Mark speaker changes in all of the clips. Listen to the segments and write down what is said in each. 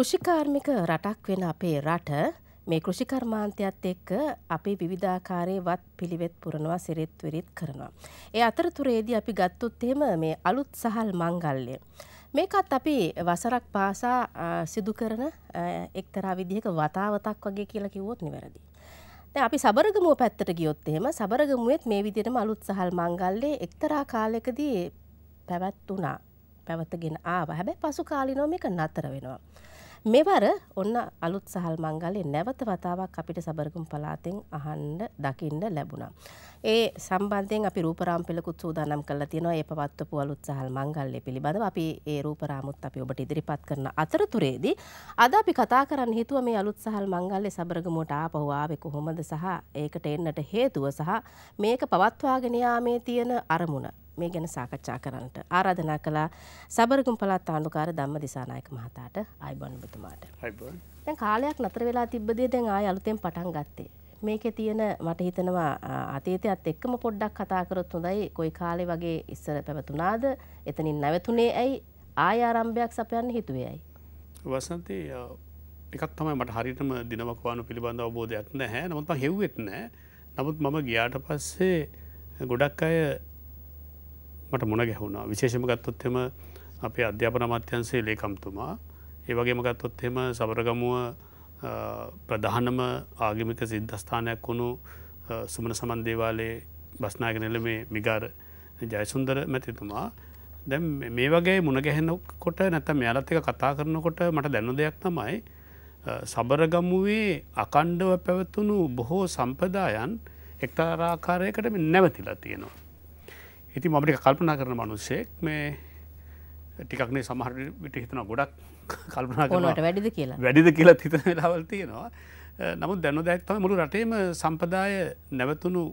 Speaker 1: කෘෂිකාර්මික රටක් වෙන අපේ රට මේ කෘෂිකර්මාන්තයත් එක්ක අපි විවිධාකාරයේ වත් පිළිවෙත් පුරනවා සිරෙත් විරිත් කරනවා. ඒ අතරතුරේදී අපි ගත්තොත් එහෙම මේ අලුත් සහල් මංගල්‍ය. මේකත් අපි වසරක් පාසා සිදු කරන එක්තරා විදිහක වතාවතක් වගේ කියලා කිව්වොත් නිවැරදි. දැන් අපි සබරගමුව පැත්තට ගියොත් එහෙම සබරගමුවෙත් මේ විදිහටම අලුත් සහල් මංගල්‍යයේ එක්තරා කාලයකදී පැවැත්ුණා. පැවතගෙන ආවා. හැබැයි පසු කාලිනව මේක නතර වෙනවා. මෙවර ඔන්න අලුත් සහල් මංගලේ නැවත වතාවක් අපිට සබරගම් පලාතෙන් අහන්ඩ දකින්න ලැබුණා. ඒ සම්බන්ධයෙන් අපි රූපරාම් පෙළකුත් සූදානම් කරලා තියෙනවා ඒ පවත්වපු අලුත් සහල් මංගල්‍ය පිළිබඳව අපි ඒ රූපරාමුත් අපි ඔබට ඉදිරිපත් කරන අතරතුරේදී අද අපි කතා කරන්න හිතුව මේ අලුත් සහල් මංගල්‍ය සබරගමුවට ආපහු ආවේ කොහොමද සහ ඒකට එන්නට හේතුව සහ මේක පවත්වාගෙන යාමේ තියෙන අරමුණ මේ ගැන සාකච්ඡා කරන්නට ආරාධනා කළා සබරගම් පළාත් ආණ්ඩුකාර ධම්ම දිසානායක මහතාට අයිබෝන් ඔබතුමාට. දැන් කාලයක් නතර වෙලා තිබ්බ දේ දැන් ආය අලුතෙන් පටන් ගත්තේ. මේකේ තියෙන මට හිතෙනවා අතීතයත් එක්කම පොඩ්ඩක් කතා කරොත් හොඳයි. කොයි කාලේ වගේ ඉස්සර පැවතුනාද? එතනින් නැවතුනේ ඇයි? ආය ආරම්භයක් සපයන්න හිතුවේ ඇයි?
Speaker 2: වසන්තේ එකක් තමයි මට හරියටම දිනවකවානු පිළිබඳ අවබෝධයක් නැහැ. නමුත් මම හෙව්වෙත් නැහැ. නමුත් මම ගියාට පස්සේ ගොඩක් අය මට මුණ ගැහුණා විශේෂම ගත්තොත්හෙම අපේ අධ්‍යාපන අමාත්‍යන්සේ ලේකම්තුමා ඒ වගේම ගත්තොත්හෙම සබරගමුව ප්‍රධානම ආගමික සිද්ධස්ථානයක් වුණු සුමන සමන් දේවාලේ බස්නාගනෙල මේ මිගාර ජයසුන්දර මැතිතුමා දැම් මේ වගේ මුණ ගැහෙනකොට නැත මෙයාලත් එක කතා කරනකොට මට දැනු දෙයක් තමයි සබරගමුවේ අකණ්ඩව පැවතුණු බොහෝ සම්පදායන් එක්තාරාකාරයකට නැවතිලා තියෙනවා. ඉති මමට කල්පනා කරන මනුස්සෙක් මේ ටිකක්නේ සමහර විට හිතන ගොඩක් කල්පනා
Speaker 1: කරනට වැඩිද කියලා.
Speaker 2: වැඩිද කියලා හිතන වෙලාවල් තියෙනවා. නමුත් දැනු දැක්තම මුළු රටේම සම්පදාය නැවතුණු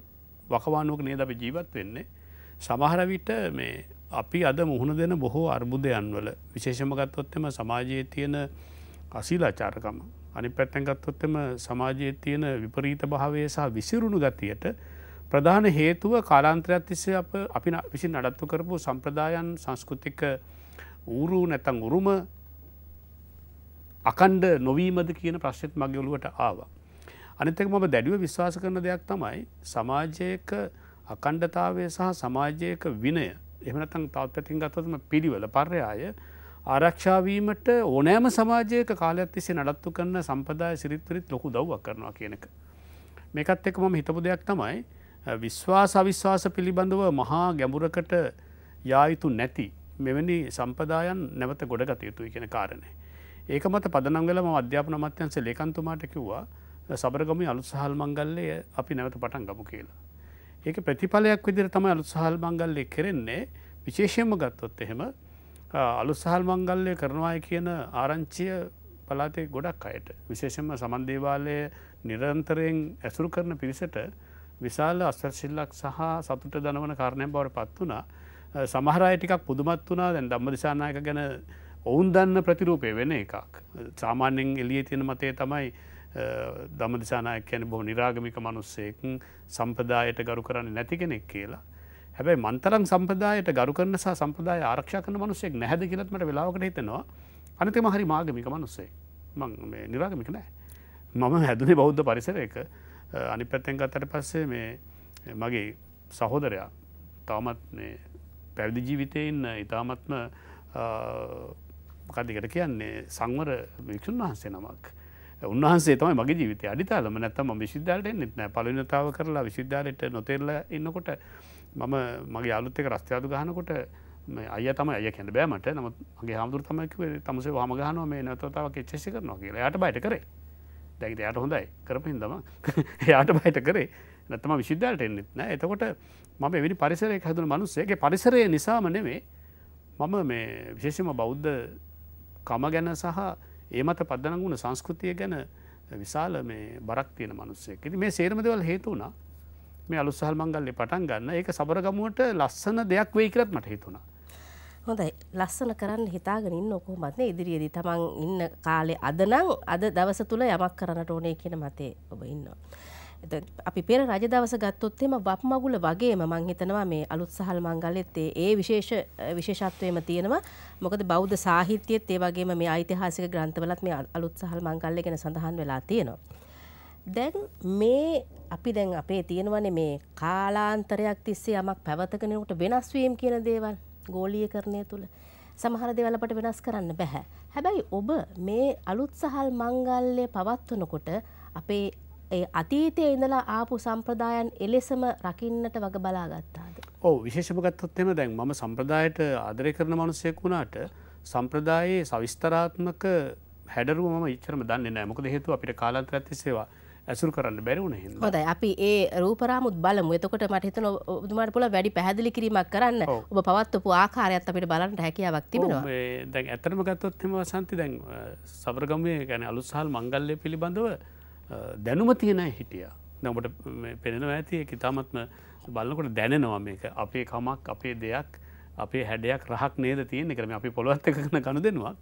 Speaker 2: වකවානුවක නේද අපි ජීවත් වෙන්නේ. සමහර විට මේ අපි අද මුහුණ දෙන බොහෝ අර්බුදයන් වල විශේෂම ගත්තොත්තෙම සමාජයේ තියෙන අසීලාචාරකම අනි පැත්තැන් ගත්තොත්තෙම සමාජයේ තියෙන විපරීත භාවය සහ විසිරුණු ගතියට ප්‍රධාන හේතුව කාලාන්ත්‍රයක් තිස්සේ අප අපි විසින් නඩත්තු කරපු සම්ප්‍රදායන් සංස්කෘතික ඌරු නැතං උරුම අකණ්ඩ නොවීමද කියන ප්‍රශ්නත් මගේ ඔළුවට ආවා. අනිතක මම දැඩිව විශ්වාස කරන දෙයක් තමයි සමාජයක අකණ්ඩතාවය සහ සමාජයක විනය එමනතන් තවත් පැතින් ගත්තවතම පිළිවල පර්යාය ආරක්ෂාවීමට ඕනෑම සමාජයක කාලයක් තිසේ නඩත්තු කරන සම්පදාය සිරිත්වරිත් ලොකු දව්වක් කරනවා කියනක. මේකත් එක් මම හිතපු දෙයක් තමයි විශ්වාස අවිශ්වාස පිළිබඳව මහා ගැඹුරකට යායුතු නැති මෙවැනි සම්පදායන් නැවත ගොඩගත යුතුයි කියෙන කාරණය. ඒක මත පදනංගල ම අධ්‍යාපන මත්‍යන්ස ලේකන්තුමාට කිව්වා සබරගම අලුත්සහල් මංගල්ලය අපි නැවත පටන් ගමු කියලා. ඒක ප්‍රතිඵලයක් විදිර තමයි අලුත්සහල් මංගල්ලය කෙරෙන්නේ. විශේෂයම ගත්තොත් එහෙම අලුත්සහල් මංගල්ලය කරනවාය කියන ආරංචිය පලාතේ ගොඩක් අයට. විශේෂම සමන්දේවාලය නිරන්තරයෙන් ඇසුරු කරන පිරිසට විශාල අස්වර්ශිල්ලක් සහ සතුට දනවන කාරණය බවට පත් වනා සමහරය ටිකක් පුදුමත් වනා දැන් දම්ම දිසානායක ගැන ඔවුන් දන්න ප්‍රතිරූපය වෙන එකක්. සාමාන්‍යෙන් එලිය තියෙන මතේ තමයි දම දිසානායක් කියන බොහ නිරාගමික මනුස්සේක සම්පදායට ගරු කරන්න නැති කෙනෙක් කියලා. හැබැයි මන්තරම් සම්පදායට ගරු කරන සහ සම්පදාය ආරක්ෂ කන මනුස්සෙක් නැහැද කියලත්මට වෙලාවකට හිතනවා අනතම හරි මාගමික මනුස්සේ මං නිරාගමික නෑ. මම හැදුනේ බෞද්ධ පරිසරයක අනි පැත්තෙන් ගත්තට පස්සේ මේ මගේ සහෝදරයා තවමත් පැවිදි ජීවිතයෙන් ඉතාමත්ම කදිකට කියන්නේ? සංවර වික්ෂුන් වහන්සේ නමක්. උන්වහන්සේ තමයි මගේ ජීවිත. අඩිතාලම නැත්තම විශිද්ධාලට නෙත්න පලනතාව කරලා විශිද්ධාලට නොතෙරල ඉන්නකොට මම මගේ අලුත්තක රස්්‍යයාදු ගහනකොට අය තම අය කැන බෑමට නමුත් මගේ හාමුදුර තමයික තමසේ වාම ගහනව මේ නතතාවක් එච්චසි කරනවා කියලා. යට බයිට කරේ. දැකිට යට හොඳයි. කරපින්දම යාට බයිට කරේ. නැත්තම විශිද්ධාලට එන්නෙත් නෑ. එතකොට මම එවිනි පරිසරය හැදුන මනුස්සේගේ පරිසරය නිසාම නෙවේ මම මේ විශේෂම බෞද්ධ කම ගැන සහ ඒ මත පදනගුණ සංස්කෘතිය ගැන විශාල මේ බරක් තියෙන මනුස්සෙක්. ඉති මේ සේරමදවල් හේතුුණා මේ අලුස්සහල් මංගල්ලි පටන් ගන්න. ඒක සබරගමුවට ලස්සන දෙයක් වෙයි කරත් මට හිතුුණා
Speaker 1: හොඳයි. ලස්සන කරන්න හිතාගෙන ඉන්න කොහොමත්න ඉදිරියේදී. තමන් ඉන්න කාලේ අද නම් අද දවස තුල යමක් කරන්නට ඕනේ කියන මතේ ඔබ ඉන්නවා. අපි පෙර රජදවස ගත්තොත්තෙම බප් මගුල වගේම මංහිතනවා මේ අලුත් සහල් මංගලෙත්තේ ඒ විශේෂ විශේෂත්වයම තියෙනවා මොකද බෞද්ධ සාහිත්‍යයත් ඒ වගේම මේ ඓතිහාසික ග්‍රන්ථවලත් මේ අලුත් සහල් මංගල්ල ගැන සඳහන් වෙලා තියෙනවා. දැන් මේ අපි දැන් අපේ තියෙනවනේ මේ කාලාන්තරයක් තිස්සේ යමක් පැවතකනකට වෙනස්වීම් කියන දේවල් ගෝලිය කරණය තුළ සමහර දෙවලපට වෙනස් කරන්න බැහැ. හැබැයි ඔබ මේ අලුත් සහල් මංගල්ලය පවත්වනකොට අපේ ඒ අතීතය ඉඳලා ආපු සම්ප්‍රදායන් එලෙසම රකින්නට වග බලාගත්තාද.
Speaker 2: ඕ විශේෂම ගත්තොත්තෙම දැන් මම සම්ප්‍රදායට ආදරය කරන මනුස්සයෙක් වුණාට සම්ප්‍රදායේ සවිස්තරාත්මක හැඩරුව ම ඉච්චරම දන්න නෑ මොකද හේතු අපිට කාලන්තර ඇති සේවා ඇසුරු කරන්න බැරිවුණ හිද
Speaker 1: හොදයි අපි ඒ රූපරාමුත් බලමු. එතකොට මටහිතන ඔබතුමාට පුළ වැඩි පැහදිලි කිරීමක් කරන්න. ඔබ පවත්වපු ආකාරයත් අපිට බලන්ට හැකියාවක් තිබෙනවා.
Speaker 2: දැන් ඇතරම ගත්තොත්හෙම සන්ති දැන් සබරගමය ගැන අලුත්සාහල් මංගල්ලය පිළිබඳව දැනුම තියෙන හිටිය. නමට පෙනෙනවා ඇති ඉතාමත්ම බලන්නකොට දැනෙනවා මේක. අපේ කමක් අපේ දෙයක් අපේ හැඩයක් රහක් නේද තියෙන කරම අපි පොළොවත් එකන ගණු දෙනුවක්.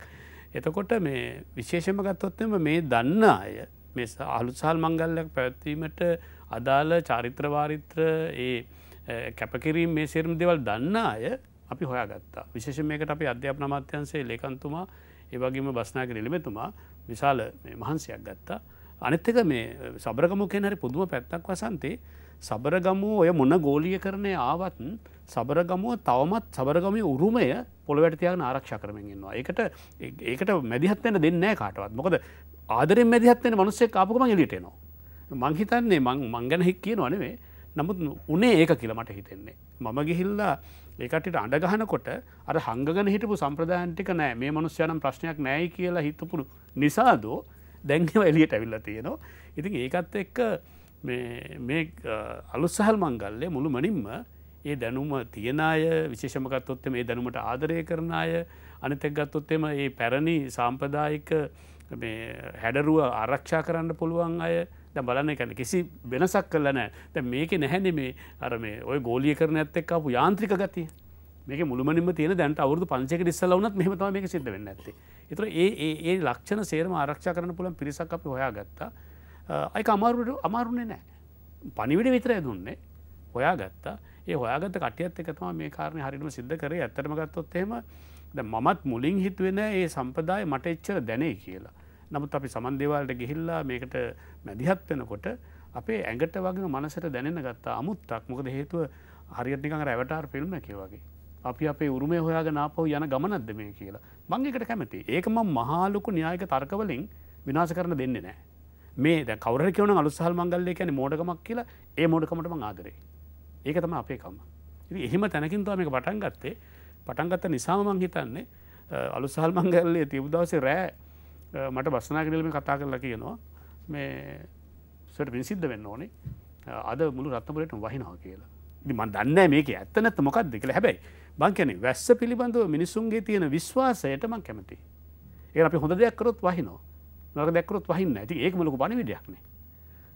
Speaker 2: එතකොට මේ විශේෂම ගත්තොත්තම මේ දන්න අය මේ අලුත්සාල් මංගල්ලක් පැවැත්වීමට අදාළ චාරිත්‍රවාරිත්‍ර ඒ කැපකිරීම මේ සේරම දෙවල් දන්න අය අපි හොයාගත්තා. විශේෂ මේකට අපි අධ්‍යාපන අමාත්‍යන්සේ ලේකන්තුමා ඒවගේම බස්නාක නිලමෙතුමා විශාල මහන්සයක් ගත්තා. අනිත්තක මේ සබරගමු කෙනහරි පුදුම පැත්තක් වසන්තේ සබරගමු ඔය මොන ගෝලිය කරණය ආවත් සබරගමුව තවමත් සබරගමය උරුමය පොළොවට තියන ආරක්ෂ කරමින්න්නවා ඒකට ඒකට මැදිහත්වන්න දෙන්නෑ කාටවත් මොකද ආදරෙන් මැදිහත්වෙන මනුස්සෙක් කාපුකම එලිටනවා. මංහිතන්නේ මං මංගන හික් කිය නොනෙවේ නමුත් උනේ ඒක කියල මට හිතෙන්නේ. මම ගිහිල්ලා ඒකටට අඩගහනකොට අර හංගන හිටපු සම්ප්‍රදාන්ටික නෑ මේ මනුස්්‍යයනම් ප්‍රශ්නයක් නෑයි කියලා හිතපුරු නිසාදෝ දැංගව එලියට ඇවිල්ල තියෙනවා. ඉතින් ඒකත් එක්ක මේ අලුත්සහල් මංගල්ලේ මුළු මනින්ම ඒ දැනුම තියනය විශේෂමකත්තොත්තේ මේ දැනුමට ආදරය කරන අය අනතෙක් ගත්තොත්තෙම ඒ පැරණි සාම්පදායික හැඩරුව ආරක්ෂා කරන්න පුළුවන් අය. ද බලන්න එකන කිසි වෙනසක් කල නෑ ද මේක නැහැන මේ අර මේ ඔය ගෝලිය කරන ඇත්තෙක්කාපු යාන්ත්‍රික ගතිය. මේක මුළුමනින්ම තියෙන දැන්ට අවුදු පංචක ිස්සල වනත් මෙහමතම මේක සිද්ධ වෙන්න ඇති එතුර ඒ ඒ ලක්ෂණ සේරම ආරක්ෂා කරන පුළන් පිරිසක් අපි හොයා ගත්තා අයික අමාරුට අමාරුන්නේ නෑ. පනිවිඩ විතරය දුන්නේ. හොයා ගත්තා ඒ හොයාගත කටියත් එකතම මේ කාරණය හරිම සිද්ධ කරේ. ඇතරම ගත්තොත් එහෙම ද මමත් මුලින් හිතුවෙන ඒ සම්පදාය මට එච්චර දැනේ කියලා. නමුත් අපි සමන් දේවල්ට ගිහිල්ලා මේකට මැදිහත් වෙනකොට අපේ ඇඟට වගේ මනසට දැනෙන ගත්තා අමුත්තක්. මොකද හේතුව හරියටනිකඟ රැවටාර් ෆිල්ම් එක වගේ. අපි අපේ උරුමය හොයාගෙන ආපහු යන ගමනක්ද මේ කියලා. මං එකට කැමති. ඒක මම මහලොකු න්‍යායක තර්කවලින් විනාශ කරන දෙන්නේ නැහැ. මේ දැන් කවුරු කියවන අලුත්සහල් මංගල්‍ය කියන්නේ මෝඩකමක් කියලා ඒ මෝඩකමට මං ආදරේ. ඒක තමයි අපේ කම. ඉතින් එහෙම තැනකින් තමයි මේක පටන් ගත්තේ. පටන්ගත්ත නිසාම මං හිතන්නේ අලුසහල් මංගල්ලේ තිබුදවසේ රෑ මට බස්සනාගරලම කතා කරලා කියනවා මේ සට පිසිද්ධ වෙන්න ඕනේ අද මුළු රත්නපුලට වහිනවා කියලා මන් දන්න මේක ඇත්තනත් මොකක්ද කියල හැබැයි බංකැන වැස්ස පිළිබඳව මිනිසුන්ගේ තියෙන විශ්වාසයට මං කැමති ඒ අපි හොඳ දෙයක්කරොත් වහිනවා. නක දැකරොත් වහින්න ඇති ඒක මලක පණවිඩයක්නේ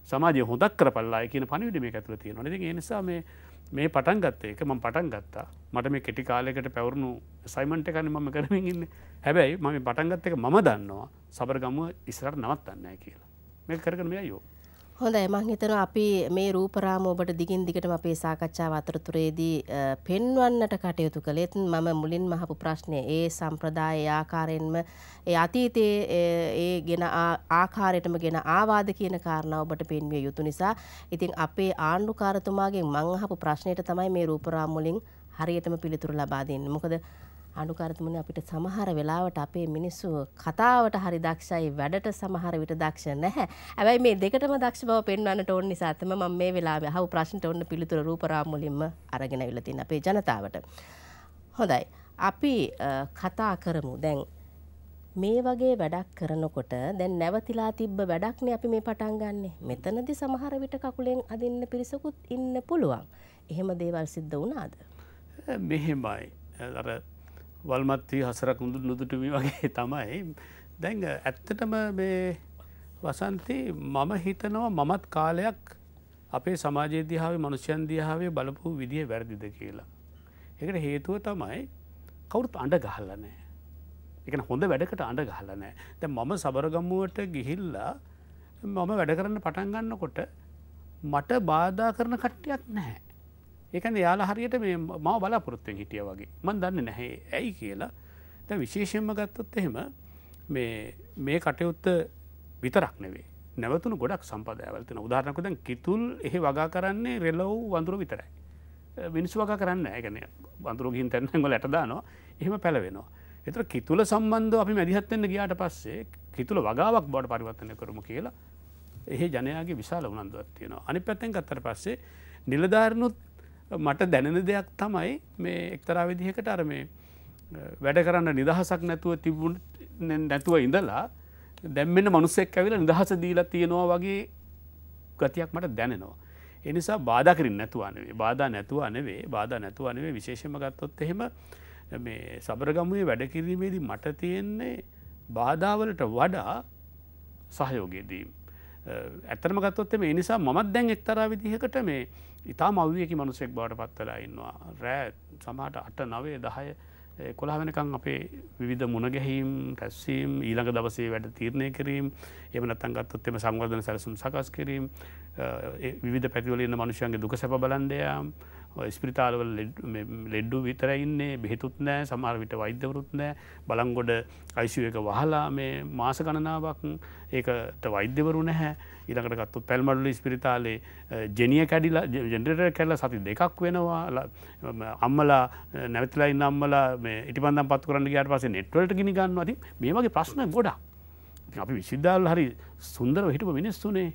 Speaker 2: සමාජය හොදක් කර පල්ලා කියන පනිවිඩ මේ ඇතුල තියෙන ති නිසා මේ මේ පටන් ගත්තේ එක ම පටන් ගත්තා. මට මේ කෙටි කාලෙකට පැවරුණු සයිමන්ට කන මම කරමින් ඉන්න. හැබැයි මම පටන්ගත්ත එක මම දන්නවා. සබර ගමුව ඉස්රට නවත්තන්නෑ කියලා. මේ කරගන මේ යෝ
Speaker 1: හොඳයි මං හිතනවා අපි මේ රූපරාම ඔබට දිගින් දිගටම අපේ සාකච්ඡාව අතරතුරේදී පෙන්වන්නට කටයුතු කළෙත් මම මුලින් මහපු ප්‍රශ්නය ඒ සම්ප්‍රදාය ආකාරයෙන්ම ඒ අතීතයේ ඒ ගෙන ආකාරයටම ගෙන ආවාද කියන කාරණාව ඔබට පෙන්විය යුතු නිසා ඉතින් අපේ ආණ්ඩුකාරතුමාගෙන් මං අහපු ප්‍රශ්නයට තමයි මේ රූපරාම මුලින් හරියටම පිළිතුරු ලබා දෙන්නේ. මොකද අනුකරතුමන අපිට සමහර වෙලාවට අපේ මිනිස්සු කතාවට හරි දක්ෂයි වැඩට සමහර විට දක්ෂ නැහැ ඇැයි මේ දෙකටම දක්ෂ බව පෙන්වන්නට ඔන්න නිසාතම ම මේ වෙලා හව ප්‍රශ්නට ඔන්න පිළිතුර රූපරාමුලින්ම අරගෙන විලතින් අපේ ජනතාවට. හොඳයි. අපි කතා කරමු දැන් මේ වගේ වැඩක් කරනකොට දැන් නැවතිලා තිබ්බ වැඩක්නේ අපි මේ පටන් ගන්නෙ. මෙතනදි සමහර විට කකුලෙන් අදින්න පිරිසකුත් ඉන්න පුළුවන්. එහෙම දේවල් සිද්ධ වුණාද?
Speaker 2: මෙහෙමයි. අර වල්මත්වී හසරක් උඳු නුදුටමි වගේ තමයි දැන් ඇත්තටම මේ වසන්ති මම හිතනවා මමත් කාලයක් අපේ සමාජය දිහාාව මනුෂ්‍යන් දිහාාවේ බලපු විදිහ වැරදිද කියලා. එකට හේතුව තමයි කවුරුත් අඩ ගහල්ලනෑ. එක හොඳ වැඩකට අඩ ගහලනෑ දැ මම සබරගම්මුවට ගිහිල්ලා මම වැඩ කරන්න පටන් ගන්නකොට මට බාධා කරන කට්ටයක් නැහැ. ඒකන යාලා හරියට මේ මව බලාපොරොත්තෙන් හිටිය වගේ. මන් දන්න නැහැ ඇයි කියලා. ද විශේෂයෙන්ම ගත්තොත් එහෙම මේ කටයුත්ත විතරක් නෙවේ නැවතුන ගොඩක් සම්පදයවලතින උදාරනක දැන් කිතුල් එහි වගා කරන්නේ රෙලව් වඳුර විතරයි. මිනිස් වගා කරන්න ඇගන වඳුරගින් තැන්නගල ඇටදානවා එහෙම පැළවෙනවා. එතර කිතුල සම්බන්ධ අපි මැදිහත්වෙන්න ගියාට පස්සේ කිතුල වගාවක් බොඩ පරිවර්තනය කරම කියලා එහ ජනයාගේ විශාල උනන්දුවත් තියෙනවා. අනි පැත්තෙන් ගත්තර පස්සේ නිලධාරනුත් මට දැනෙන දෙයක් තමයි මේ එක්තරා විදිහකට අර මේ වැඩ කරන්න නිදහසක් නැතුව තිබුණ නැතුව ඉඳලා දැම්මෙන මනුස්සෙක් ඇවිල නිදහස දීලා තියෙනවා වගේ ගතියක් මට දැනෙනවා. එනිසා බාධකරින් නැතුවනේ බාධ නැතුව අනවේ බාධ නැතුව අනවේ විශේෂම ගත්තොත් එහෙම මේ සබරගමුවේ වැඩකිරීමේදී මට තියෙන්නේ බාධාවලට වඩා සහයෝගයේදීම්. ඇතරම ගත්තොත් මේ නිසා මත් දැන් එක්තරා විදිහකට මේ ඉතා මව්වියකි මනුසෙක් බවට පත්වලා ඉන්නවා. රෑ සමහට අට නවේ දහය කොලා වෙනකං අපේ විධ මුණගැහීම් රැස්සීම් ඊළඟ දවසේ වැඩ තීරණය කිරීම් එමනත්තන් ගත්තොත් එම සංවර්ධන සැලසුම් සකස් කිරීම් විධ පැතිවලන්න මනුෂයන්ගේ දුක සැප බලන්ඩයම් ස්පිරිතාලවල ලෙඩ්ඩු විතර ඉන්නේ බෙහිතුත් නෑ සමහර විට වෛද්‍යවරුත් නෑ. බලංගොඩ අයිශුව එක වහලා මේ මාස ගණනාවක් ඒකට වෛද්‍යවරු නැහැ. ඉළකටගත්තු පැල්මඩලි ස්පිරිතාලේ ජනිය කැඩිලා ජෙන්ඩට කැල්ල සති දෙකක් වෙනවා. අම්මලා නැවතිලා ඉන්න අම්මලා ඉටි පන්දම් පත් කරන්න ගයාට පසේ නෙට්වලට ගිනි ගන්න අති මේ වගේ ප්‍රශ්න ගොඩා අපි විසිද්ධාල් හරි සුන්දර හිටපු මිනිස්සුනේ.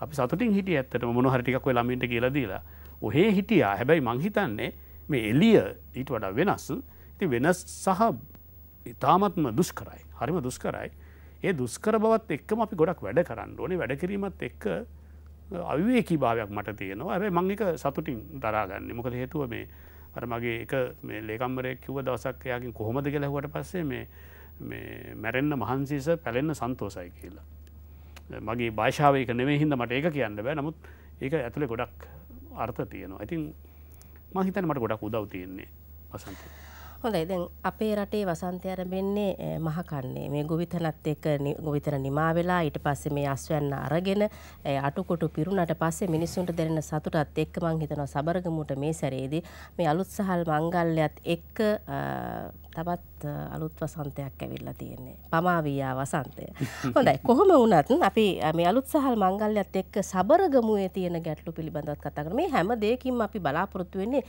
Speaker 2: අපි සතුටින් හිටිය ඇත්තට මොනහරිටිකක් ළමින්ට කියලදීලා ඔහේ හිටියා. හැබැයි මංහිතන්නේ මේ එලිය ඊට වඩා වෙනස්. ති වෙනස් සහ ඉතාමත්ම දුෂ්කරයි. හරිම දුෂ්කරයි. ඒ දුස්කර බවත් එක්කම අපි ගොඩක් වැඩ කරන්න ඕනේ. වැඩකිරීමත් එක්ක අවිවේකී භාවයක් මට තියෙනවා. ඇබයි මං එක සතුටින් දරාගන්න. මොකද හේතුව මේ අර මගේ එක මේ ලේකම්බරය කිව්ව දවසක් එයාකින් කොහොමද කියලහුවට පස්සේ මේ මැරෙන්න්න මහන්සිස පැලෙන්න්න සන්තෝසයි කියලා. මගේ භාෂාවයක නෙවේ හිද මට ඒක කියන්න බෑ. නමුත් ඒක ඇතුළේ ගොඩක් අර්ථ තියෙනවා. ඉතින් මහිතන මට ගොඩක් උදව් තියෙන්නේ වසන්ත.
Speaker 1: හොඳයි. දැන් අපේ රටේ වසන්තය අරබෙන්නේ මහකන්නේ. මේ ගොවිතනත් එක්ක ගොවිතන නිමා වෙලා ඊට පස්සේ මේ අස්වැන්න අරගෙන අටුකොටු පිරුණට පස්සේ මිනිස්සුන්ට දැනෙන සතුටත් එක්ක මං හිතනවා සබරගමුට මේ සැරේදී. මේ අලුත් සහල් මංගල්‍යත් එක්ක තවත් අලුත් වසන්තයක් ඇවිල්ලා තියෙන්නේ පමාවීයා වසන්තය. හොඳයි කොහොම වුණත් අපි මේ අලුත් සහල් මංගල්‍යත් එක්ක සබරගමුවේ තියෙන ගැටලු පිළිබඳවත් කතා කරමු. මේ හැම දෙයකින්ම අපි බලාපොරොත්තු වෙන්නේ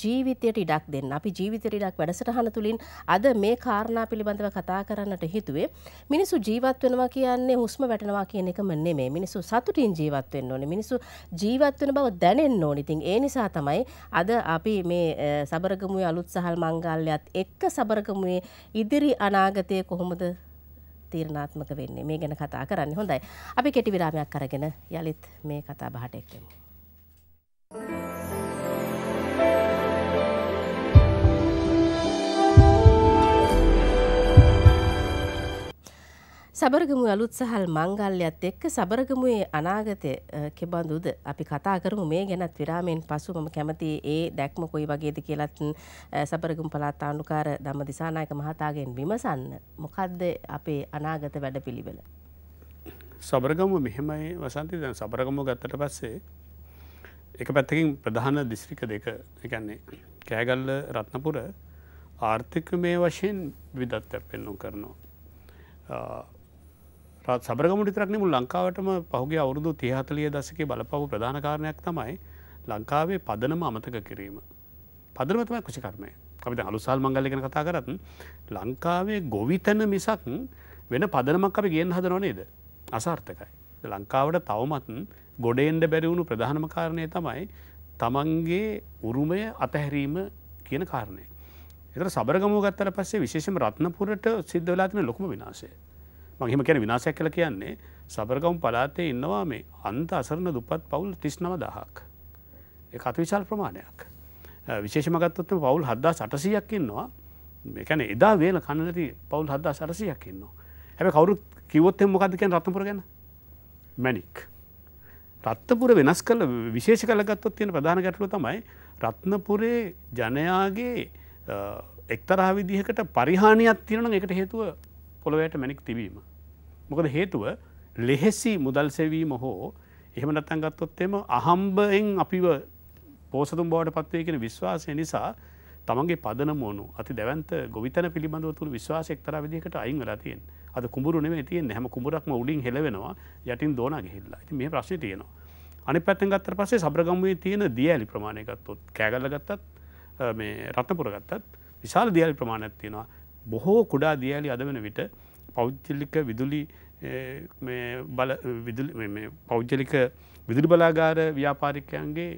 Speaker 1: ජීවිතයට ඉඩක් දෙන්න. අපි ජීවිතයට ඉඩක් වැඩසටහන තුලින් අද මේ කාරණා පිළිබඳව කතා කරන්නට හිතුවේ. මිනිස්සු ජීවත් වෙනවා කියන්නේ හුස්ම වැටෙනවා කියන එකම නෙමෙයි. මිනිස්සු සතුටින් ජීවත් වෙන්න ඕනේ. මිනිස්සු ජීවත් වෙන බව දැනෙන්න ඕනේ. ඉතින් ඒ නිසා තමයි අද අපි මේ සබරගමුවේ අලුත් සහල් මංගල්‍යත් එක්ක සබරගමුවේ ඉදිරි අනාගතය කොහොමද තීරණාත්මක වෙන්නේ මේ ගැන කතා කරන්න හොඳයි අපි කෙටි විරාමයක් අරගෙන යළිත් මේ කතා බහට එක්කමු. සබරගමු අලුත් සහල් මංගල්‍යත් එක්ක සබරගමුවේ අනාගතය කෙබඳුද අපි කතා කරමු මේ ගැනත් විරාමයෙන් පසු මම කැමති ඒ දැක්ම කොයි වගේද කියලත් සබරගම් පළාත් ආණ්ඩුකාර ධම්ම දිසානායක මහතාගෙන් විමසන්න මොකක්ද අපේ අනාගත වැඩ පිළිවෙල.
Speaker 2: සබරගම මෙහෙමයි වසන්ති දැන් සබරගම ගත්තට පස්සේ එක පැත්තකින් ප්‍රධාන දිස්ත්‍රික දෙක එකන්නේ කෑගල්ල රත්නපුර ආර්ථික මේ වශයෙන් විදත්ත පෙන්නුම් කරනවා. සබරගමුට තරක්න මුල් ලංකාවටම පහුගේ අවුරුදු තිහතලිය දසක බලපව ප්‍රධාන කාරණයක් තමයි ලංකාවේ පදනම අමතක කිරීම. පදරමතම කෘෂිකර්මය අපිට අලුසාල් මංගල්ලගෙන කතා කරත් ලංකාවේ ගොවිතැන මිසක් වෙන පදනමක් අපි ගෙන් හදනො නේද අසාර්ථකයි. ලංකාවට තවමත් ගොඩෙන්ඩ බැරිවුණු ප්‍රධානම කාරණය තමයි තමන්ගේ උරුමය අතහැරීම කියන කාරණය. එතර සබරගම ගත්තර පස්සේ විශේෂම රත්නපුරට සිද්ධ වෙලාතින ලොකුම විනාශය. මගේම කැන විනාශයක් කළ කියන්නේ සබරගම් පලාතේ ඉන්නවා මේ අන්ත අසරණ දුපත් පවුල් තිස් නව දහක්. එක අතිවිශාල් ප්‍රමාණයක්. විශේෂමගත්තොත්ම පවුල් හද්දා සටසියක් ඉන්නවා මේකැන එදා වේල කන්නති පවුල් හද්දා සරසියක් ඉන්නවා. හැබ කවරු කිවොත්තෙන් මොකදකෙන් රත්නපුර ගැන මැනික්. රත්නපුර වෙනස් කල විශේෂ කලගත්තොත් තියෙන ප්‍රධාන ගැටලු තමයි රත්නපුරේ ජනයාගේ එක්තරා විදිහකට පරිහානියක් තියෙන එකට හේතුව පොළොවයට මැනික් තිබීම. මොකද හේතුව ලෙහෙසි මුදල් සෙවීම හෝ එහෙම නැත්තන් ගත්තොත්තෙම අහම්බයෙන් අපිව පෝසතුම් බවට පත්වේ කියෙන විශ්වාසය නිසා තමන්ගේ පදන මෝනු අති දැවන්ත ගොවිතන පිළිබඳව තුළ විශ්වාසයක් තර විදිහකට අයින් වෙලා තියෙන් අද කුඹුරු නෙමේ තියෙන් හැම කුඹරක්ම උඩින් හෙලවෙනවා යටින් දෝන ගෙහිල්ලා. ඇති මේ ප්‍රශ්න තියෙනවා. අනි පැත්තෙන් ගත්තර පස්සේ සබ්‍රගම්වේ තියෙන දියඇලි ප්‍රමාණයකත්තොත් කෑගල්ල ගත්තත් මේ රත්නපුර ගත්තත් විශාල දියලි ප්‍රමාණයක් තියෙනවා. බොහෝ කුඩා දියලි අද වෙන විට පෞද්ජලික විදුලි බල පෞද්ජලික විදුලි බලාගාර ව්‍යාපාරිකයන්ගේ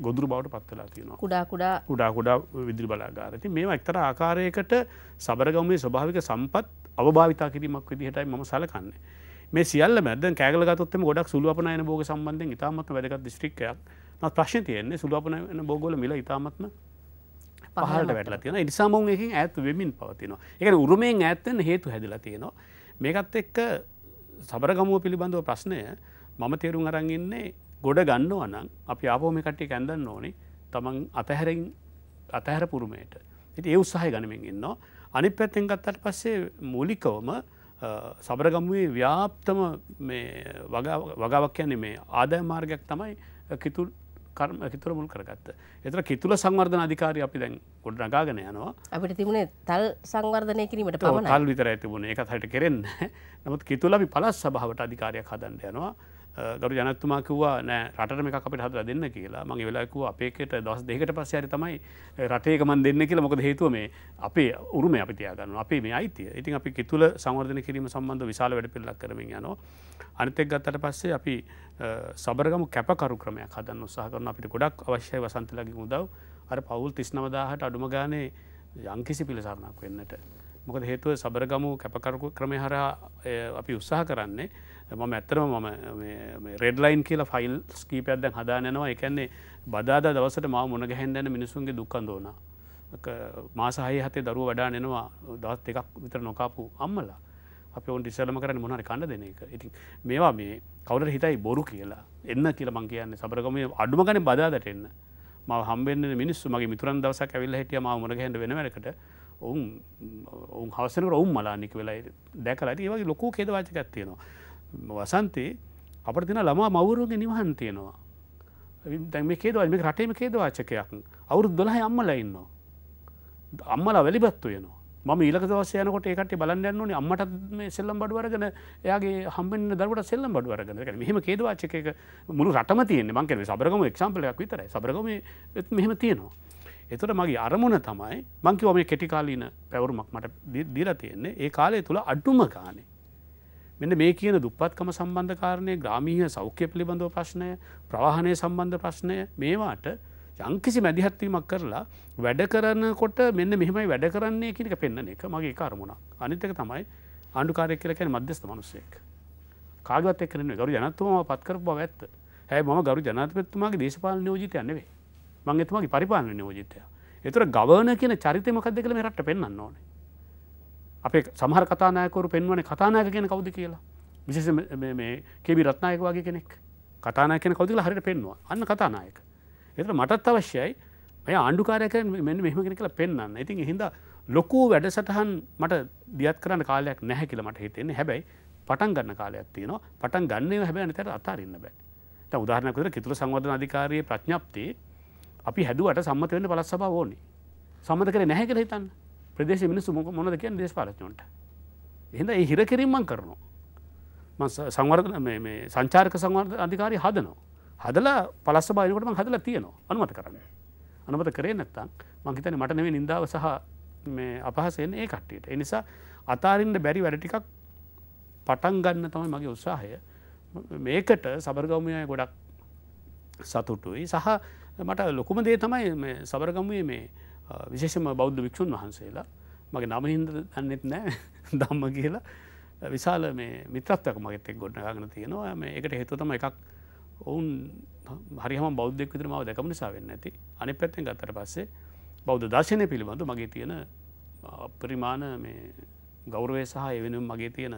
Speaker 2: ගොදුරු බවට පත්වලා තියෙනවා.
Speaker 1: කුඩා කුඩා
Speaker 2: කුඩා කුඩා විදිරි බලාගාරති මේ එක්තර ආකාරයකට සබරගමේ ස්වභාවික සම්පත් අවභාවිතා කිරීමක් විදිහටයි ම සලකන්නේ. මේ සියල්ල මැද කෑගලගතොත්තම ගොඩක් සුළුවපනයන බෝග සම්බන්ධෙන් ඉතාමත් වැදගත් දිස්ත්‍රික්කයක් ම ප්‍රශ්න තියෙන්නේ සුළුවපනයන බෝගොල මිල ඉතාමත්ම පහලට වැටලා තියෙන නිසාමොන් එකින් ඇත් වෙමින් පවතිනවා. එක උරුමයෙන් ඇත්තෙන් හේතු හැදිලා තියෙනවා මේකත් එක්ක සබරගමුව පිළිබඳව ප්‍රශ්නය මම තේරුම් අරන්ගන්නේ ගොඩ ගන්න වනම් අපි ආපෝම කට්ටිය කැඳන්න ඕනේ තමන් අතහැරෙන් අතහැර පුරුමයට. ඉති ඒ උත්සාහය ගනමින් ඉන්න අනි පැත්තෙන් ගත්තට පස්සේ මූලිකවම සබරගම්වේ ව්‍යාප්තම වගාවක් කියන්නේ මේ ආදාය මාර්ගයක් තමයි කිතුල් කර්ම කිතුර මුල් කරගත්ත. එතර කිතුල සංවර්ධන අධිකාරය අපි දැන් ගොඩ නගාගෙන යනවා.
Speaker 1: අපිට තිබුණේ තල් සංවර්ධනය කිරීමට
Speaker 2: පමණ තල් විතර ඇතිබුණ එක හට කෙරෙන්න නමුත් කිතුල අපි පලස් සභාවට අධිකාරයක් හදන්ට යනවා ගරු ජනත්තුමා කිව්වා නෑ රට මේ අපිට හදලා දෙන්න කියලා. මගේ වෙලාකුව අපේකට දස් දෙකට පස්සයාරි තමයි රටේකමන් දෙන්න කියලා. මොකද හේතුව මේ අපේ උරුම අපි තියාගන්න අපේ මේ අයිතිය. ඉතින් අපි කිතුල සංවර්ධන කිරීම සම්බන්ධ විශාල වැඩ පිල්ලක් කරමින් යනවා. අනිතෙක් ගත්තට පස්සේ අපි සබරගම කැපකරු ක්‍රමයක් හදන්න උත්සාහ කරන අපිට ගොඩක් අවශ්‍යයි වසන්තලගේ උදව්. අර පවුල් තිස්නවදාහට අඩුම ගානේ යංකිසි පිළිසරණක් වෙන්නට. මොකද හේතුව සබරගමු කැපකරකු ක්‍රමය හරා අපි උත්සාහ කරන්නේ. මම ඇත්තරම මම රෙඩ්ලයින් කියලා ෆයිල් ස්කීපයක් දැන් හදානනවා එකන්නේ බදාද දවසට ම මුණ ගැහෙන්දන්න මිනිසුන්ගේ දුක්කන්දෝන මාසාහහි හතේ දරුව වඩා නෙනවා දවත් එකක් විතර නොකාපු අම්මලා. අප ඔවන් ටිසලම කරන මොහට කණඩ දෙන එක. ඉති මේවා මේ කවුට හිතයි බොරු කියලා. එන්න කියල මං කියන්න සබරගම අඩුම ගන බදාදට එන්න. ම හම්බෙන් මිනිස්සු මගේ මිතුරන් දවසක් ඇවිල්ල හිටිය. ම මුණ ගැහෙන්ට වෙනවැකට ඔවුන් ඔවුන් හවසන ඔවුන් මලානික වෙලා දැකලට ඒවගේ ලොකු කෙදවාචකත් තියෙනවා. වසන්තේ අපට තින ළමා මවුරුගේ නිවහන් තියෙනවා. දැම කේදව මේ රටේම කේදවාචකයක් අවුරුදු දොළහ අම්මල ඉන්නවා. අම්මල වැලිබත්තු වෙනවා. ම ඊලක දවසයනකොට ඒකට බලන්න යන්නනේ අම්මට මේ සෙල්ලම් බඩුවරගෙන එයාගේ හම්බෙන් දරුවට සෙල්ලම් බඩුවරගෙන මෙහම කේදවාචක මුළු රටම තියන්නේ. මංකේ සබරගම එක්ෂම්පලයක් විතරයි. සබරගම මෙහම තියෙනවා. එතුට මගේ අරමුණ තමයි මංකිවම කෙටිකාලීන පැවරුමක් මට දීලා තියෙන්නේ. ඒ කාලය තුළ අඩුම ගානේ. මෙන්න මේ කියන දුප්පත්කම සම්බන්ධ කාරණය ග්‍රාමීය සෞඛ්‍ය පිළිබඳව ප්‍රශ්නය ප්‍රවාහනය සම්බන්ධ ප්‍රශ්නය මේවාට යංකිසි මැදිහත්වීමක් කරලා වැඩ කරනකොට මෙන්න මෙහමයි වැඩ කරන්නේ කියනක පෙන්න්න එක මගේ කරමුණ අනිතක තමයි ආණ්ඩුකාරය කියල කැන මධ්‍යස්ත මනුස්සයෙක්. කාගත් එක්කරන ගරු ජනත්තුම පත්කර බව ඇත්ත. හැ ම ගරු ජනතපත්තුමාගේ දේශපාල නියෝජිතය නෙවේ මංගේතුමගේ පරිපාලන නියෝජිතය එතුර ගවන කියන චරිතමකද කළ රට පෙන්න්න ඕනේ. අපේ සමහර කතානායකවරු පෙන්වන කතානායක කියෙන කවුද කියලා. විශේෂ මේ කෙබි රත්නායක වගේ කෙනෙක්. කතානාය කෙන කවුදල හරිට පෙන්වා අන්න කතානායක. එත මටත් අවශ්‍යයි මේ ආණ්ඩුකාරයක මෙන්න මෙහම කෙන කියලා පෙන්න්න ඉතින් හිද ලොකූ වැඩසටහන් මට දියත් කරන්න කාලයක් නැහැ කියල මට හිතෙන්නේ. හැබැයි පටන් ගන්න කාලයක් තියනවා. පටන් ගන්නේ හැබැ නතර අතාරන්න බෑ. උදාහරනකර කිතුර සංවධන අධිකාරයේ ප්‍රඥප්තිය අපි හැදුවට සම්මත වෙන්න පලස් සබ ඕනි. සම්මත කර නැහැ කළ හිතන්න. ප්‍රදේශ මිනිස්සු මොක මොනද කිය දේශපාලඥොන්ට එහිද ඒ හිර කිරීමන් කරනවා. සංවර්ධන මේ සංචාරක සංවර්ධ අධිකාරය හදනවා. හදලා පලස්ස බායනකටම හදලා තියනවා. අනුමත කරන්න. අනුමත කරේ නැත්තම් මංහිතන මට නෙවේ නින්දාව සහ මේ අපහසයෙන් ඒ කට්ටියට. එනිසා අතාරින්ට බැරි වැඩටිකක් පටන් ගන්න තමයි මගේ උත්සාහය. මේකට සබර්ගෞමය ගොඩක් සතුටුයි. සහ මට ලොකුම දේ තමයි සබරගමුවේ මේ විශේෂම බෞද්ධ වික්ෂුන් වහන්සේලා. මගේ නමහින්ද දන්නෙත් නෑ දම්ම කියලා. විශාල මේ මිත්‍රත්වක මගතෙක් ගොඩනගන තියෙනවා. මේ එකට හේතුතම එකක් ඔවුන් හරිහම බෞද්ධෙක් විතර මාව දැකම නිසා වෙන්න ඇති අනි පැත්තෙන් ගත්තර පස්සේ බෞද්ධ දර්ශනය පිළිබඳු මගේ තියෙන අපරිමාණ මේ ගෞරවය සහ එවෙනම් මගේ තියෙන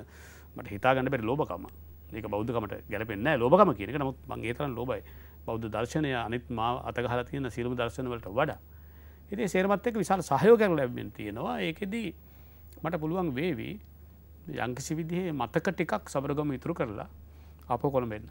Speaker 2: මට හිතාගන්න බැරි ලෝබකම ඒක බෞද්ධකමට ගැලපෙන්න ලෝබකම කියනක නමුත් මගේ තරන් ලෝබයි බෞද්ධ දර්ශනය අනිත් මා අතගහල තියෙන සිරුම දර්ශනවලට වඩා. ඉති සේරමත් එක් විශාල සහයෝකැන ලැබෙන් තියෙනවා. ඒකෙදී මට පුළුවන් වේවී යංකිසි විදිහේ මතක ටිකක් සබරගම ඉතුරු කරලා අප කොළඹෙන්න.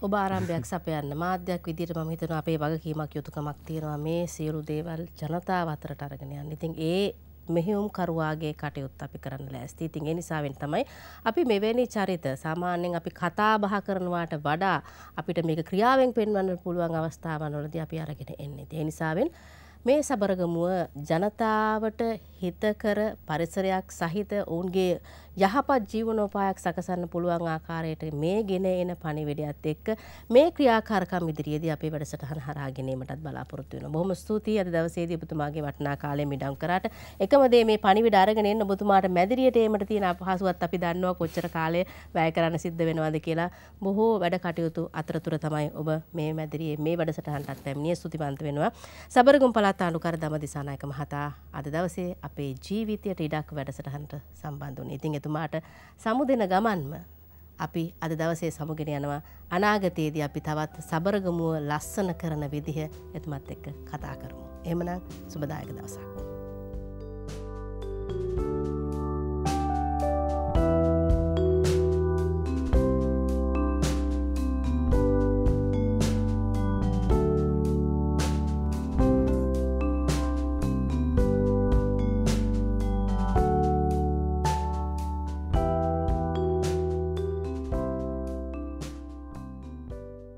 Speaker 1: ඔබ ආරම්භයක් සපයන්න. මාධ්‍යයක් විදිට ම හිතන අපේ වගකීමක් යුතුකමක් තියෙනවා. මේ සියලු දේවල් ජනතාව අතරට අරගෙනයන් ඉතින් ඒ මෙහෙවුම් කරුවාගේ කටයුත් අපි කරන්න ලෑස්ති. ඉතින් එනිසාවෙන් තමයි අපි මෙවැනි චරිත සාමාන්‍යයෙන් අපි කතා බහ කරනවාට වඩා අපිට මේක ක්‍රියාවෙන් පෙන්වන්න පුළුවන් අවස්ථාවන්වලදී අපි අරගෙන එන්නේ. ඒ නිසාවෙන් මේ සබරගමුව ජනතාවට හිතකර පරිසරයක් සහිත ඔවුන්ගේ යහපත් ජීවනෝපායක් සකසන්න පුළුවන් ආකාරයට මේ ගෙන එන පණිවිඩයත් එක්ක මේ ක්‍රියාකාරකම් ඉදිරියේදී අපේ වැඩසටහන හරහා ගෙනීමටත් බලාපොරොත්තු වෙනවා. බොහොම ස්තුතියි අද දවසේදී ඔබතුමාගේ වටිනා කාලය මිඩම් කරාට. එකම දේ මේ පණිවිඩ අරගෙන එන්න ඔබතුමාට මැදිරියට ඒමට තියෙන අපහසුවත් අපි දන්නවා කොච්චර කාලය වැය කරන්න සිද්ධ වෙනවද කියලා. බොහෝ වැඩ කටයුතු අතරතුර තමයි ඔබ මේ මැදිරියේ මේ වැඩසටහනටත් පැමිණිය ස්තුතිවන්ත වෙනවා. සබරගම් පළාත් ආණ්ඩුකාර දම දිසානායක මහතා අද දවසේ අපේ ජීවිතයට ඉඩක් වැඩසටහනට සම්බන්ධ වුණේ. ඉතින් මහත්මයතුමාට සමුදෙන ගමන්ම අපි අද දවසේ සමුගෙන යනවා අනාගතයේදී අපි තවත් සබරගමුව ලස්සන කරන විදිහ එතුමත් එක්ක කතා කරමු. එහෙමනම් සුබදායක දවසක්. thank you